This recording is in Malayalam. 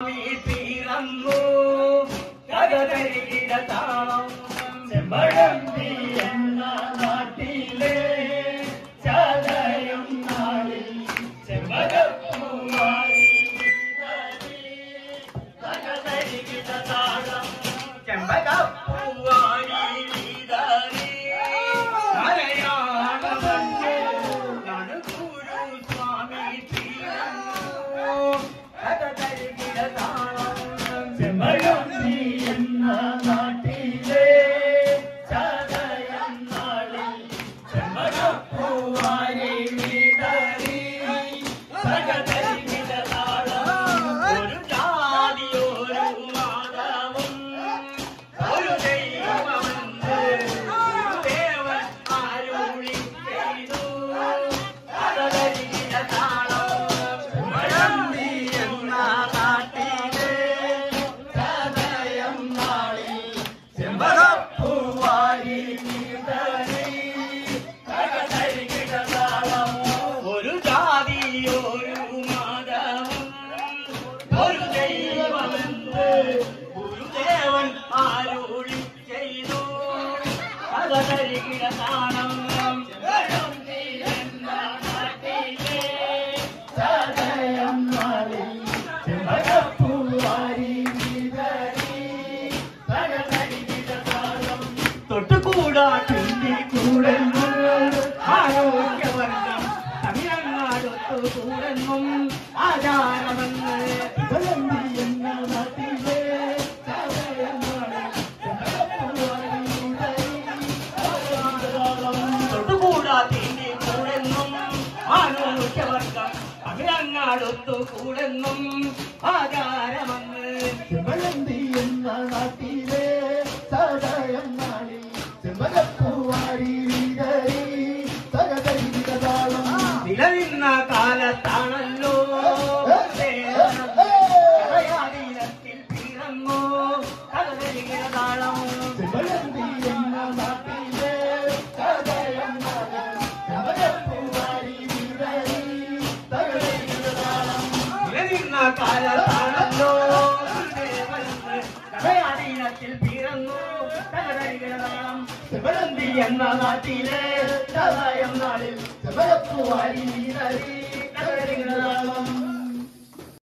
പിറന്നു കഥകരികിടതാളം ചെമ്പഴന്തി എന്ന നാട്ടിലെ ചതയം നാളിൽ ചെമ്പകപ്പൂവായി കഥകരികിടതാളം Fatima തൊട്ടുകൂടാ ചുണ്ടി കൂടെന്നും. ആരോഗ്യവർഗം തമിഴങ്ങാടൊത്തു കൂടെന്നും ആചാരമെന്ന് തമിഴങ്ങാടൊത്തു കൂടെന്നും ആചാരമെന്ന് ചെമ്പഴന്തി എന്ന നാട്ടിലെ സദയം നാളി. ചെമ്പകപ്പൂവാടി വിതറി സകതരികിടതാളം നിലനിന്ന കാലത്താണല്ലോ. പിറന്നു. കഥകരികിടതാളം ചെമ്പഴന്തി കാലത്താണല്ലോ കഥയാതീരത്തിൽ പിറന്നു കഥകരികിടതാളം ചെമ്പഴന്തി എന്ന നാട്ടിലെ നാളിൽ വിതറി സകതരികിടതാളം